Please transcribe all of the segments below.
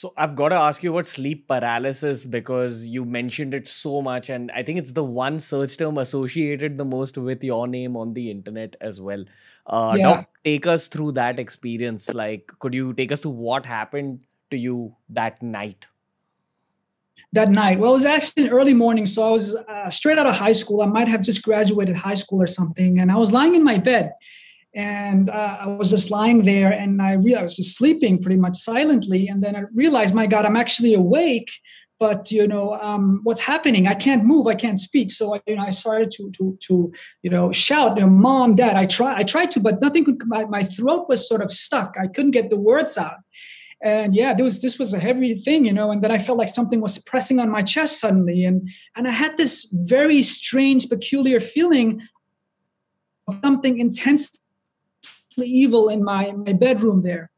So I've got to ask you about sleep paralysis because you mentioned it so much, and I think it's the one search term associated the most with your name on the internet as well. Uh, Yeah. now, take us through that experience. Like, could you take us to what happened to you that night? that night. Well, it was actually an early morning, so I was uh, straight out of high school. I might have just graduated high school or something, and I was lying in my bed, and uh, I was just lying there, and I realized I was just sleeping pretty much silently, and then I realized, my God, I'm actually awake. But you know um, what's happening? I can't move. I can't speak. So I, you know, I started to to to you know shout, "Mom, Dad!" I try I tried to, but nothing could. My, my throat was sort of stuck. I couldn't get the words out and yeah there was this was a heavy thing you know and then i felt like something was pressing on my chest suddenly and and i had this very strange peculiar feeling of something intensely evil in my my bedroom there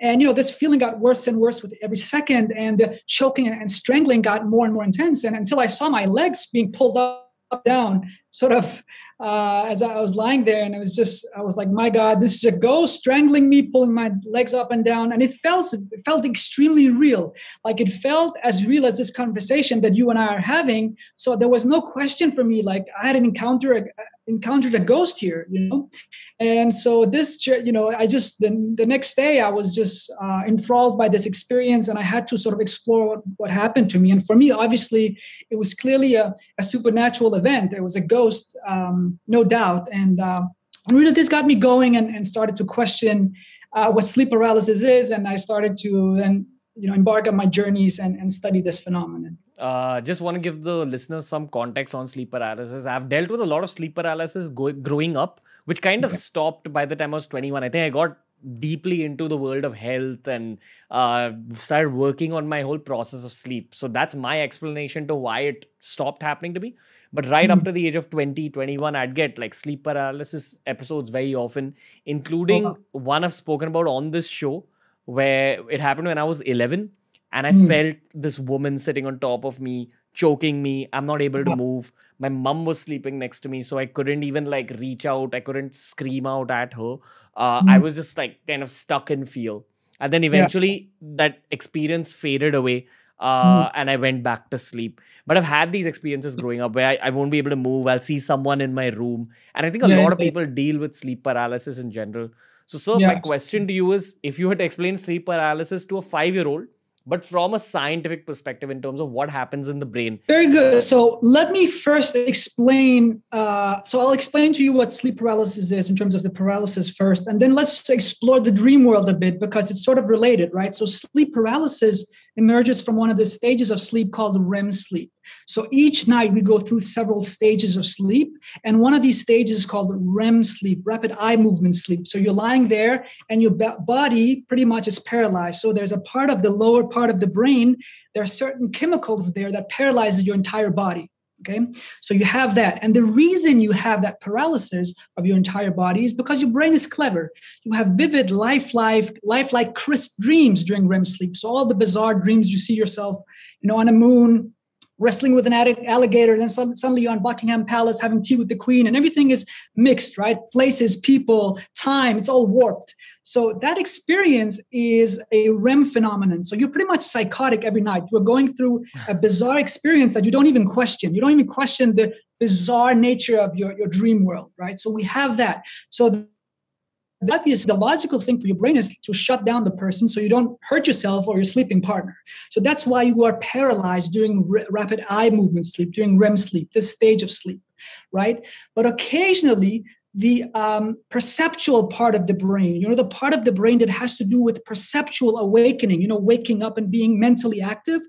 and you know this feeling got worse and worse with every second and the choking and strangling got more and more intense and until i saw my legs being pulled up, up down sort of uh, as I was lying there, and it was just, I was like, my God, this is a ghost strangling me, pulling my legs up and down, and it felt, it felt extremely real. Like it felt as real as this conversation that you and I are having. So there was no question for me. Like I had an encounter, a, encountered a ghost here, you know. And so this, you know, I just the, the next day I was just uh, enthralled by this experience, and I had to sort of explore what, what happened to me. And for me, obviously, it was clearly a, a supernatural event. There was a ghost. Um, no doubt. And, uh, and really, this got me going and, and started to question uh, what sleep paralysis is. And I started to then, you know, embark on my journeys and, and study this phenomenon. Uh, just want to give the listeners some context on sleep paralysis. I've dealt with a lot of sleep paralysis go- growing up, which kind of Okay. stopped by the time I was 21. I think I got deeply into the world of health and uh, started working on my whole process of sleep. So that's my explanation to why it stopped happening to me. But right up Mm. to the age of 20, 21, I'd get like sleep paralysis episodes very often, Oh, including wow. one I've spoken about on this show where it happened when I was 11 and I Mm. felt this woman sitting on top of me, choking me. I'm not able to move. My mum was sleeping next to me, so I couldn't even like reach out. I couldn't scream out at her. Uh, I Mm. was just like kind of stuck in fear. And then Yeah. eventually that experience faded away. Mm. Uh, and I went back to sleep. But I've had these experiences growing up where I, I won't be able to move. I'll see someone in my room. And I think a Yeah, lot of people deal with sleep paralysis in general. So, sir, yeah, my question to you is if you had to explain sleep paralysis to a five year old, but from a scientific perspective in terms of what happens in the brain. Very good. So let me first explain. Uh, so I'll explain to you what sleep paralysis is in terms of the paralysis first, and then let's explore the dream world a bit because it's sort of related, right? So sleep paralysis emerges from one of the stages of sleep called REM sleep. So each night we go through several stages of sleep, and one of these stages is called REM sleep, rapid eye movement sleep. So you're lying there, and your body pretty much is paralyzed. So there's a part of the lower part of the brain. There are certain chemicals there that paralyzes your entire body. Okay, so you have that, and the reason you have that paralysis of your entire body is because your brain is clever. You have vivid, lifelike, lifelike, crisp dreams during REM sleep. So all the bizarre dreams you see yourself, you know, on a moon, wrestling with an alligator, then suddenly you're on Buckingham Palace having tea with the Queen, and everything is mixed, right? Places, people, time, it's all warped. So that experience is a REM phenomenon. So you're pretty much psychotic every night. You're going through a bizarre experience that you don't even question. You don't even question the bizarre nature of your, your dream world, right? So we have that. So that is the logical thing for your brain is to shut down the person so you don't hurt yourself or your sleeping partner. So that's why you are paralyzed during r- rapid eye movement sleep, during REM sleep, this stage of sleep, right? But occasionally, the um, perceptual part of the brain, you know, the part of the brain that has to do with perceptual awakening, you know, waking up and being mentally active,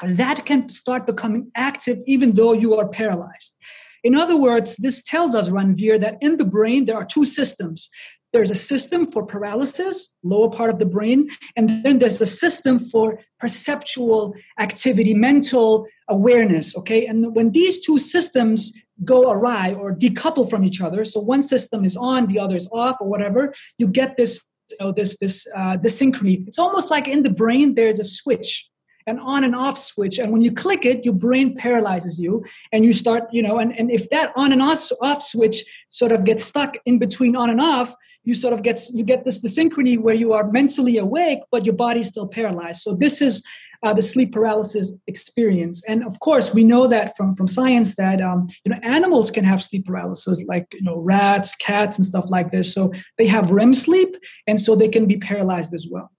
that can start becoming active even though you are paralyzed. In other words, this tells us, Ranveer, that in the brain there are two systems. There's a system for paralysis, lower part of the brain, and then there's a system for perceptual activity, mental awareness. Okay, and when these two systems go awry or decouple from each other, so one system is on, the other is off, or whatever, you get this, you know, this this uh, this synchrony. It's almost like in the brain there's a switch an on and off switch. And when you click it, your brain paralyzes you and you start, you know, and, and if that on and off, off switch sort of gets stuck in between on and off, you sort of gets you get this synchrony where you are mentally awake, but your body's still paralyzed. So this is uh, the sleep paralysis experience. And of course, we know that from, from science that um, you know animals can have sleep paralysis, like you know rats, cats, and stuff like this. So they have REM sleep, and so they can be paralyzed as well.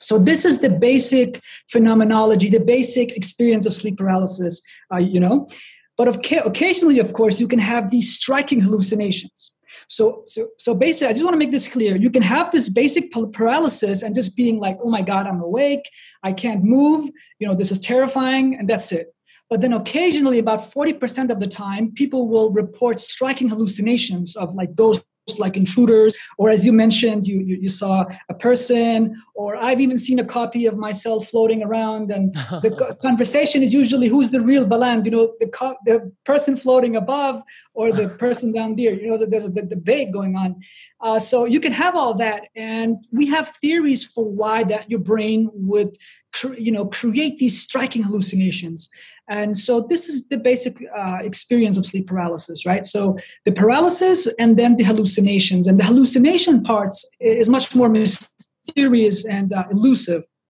So this is the basic phenomenology, the basic experience of sleep paralysis. Uh, you know, but of, occasionally, of course, you can have these striking hallucinations. So, so, so basically, I just want to make this clear. You can have this basic paralysis and just being like, "Oh my God, I'm awake. I can't move. You know, this is terrifying," and that's it. But then occasionally, about 40% of the time, people will report striking hallucinations of like ghosts like intruders, or as you mentioned, you, you, you, saw a person, or I've even seen a copy of myself floating around. And the conversation is usually who's the real Baland, you know, the, co- the person floating above or the person down there. You know, that there's a the debate going on. Uh, so you can have all that. And we have theories for why that your brain would, you know, create these striking hallucinations. And so this is the basic uh, experience of sleep paralysis, right? So the paralysis and then the hallucinations. And the hallucination parts is much more mysterious and uh, elusive.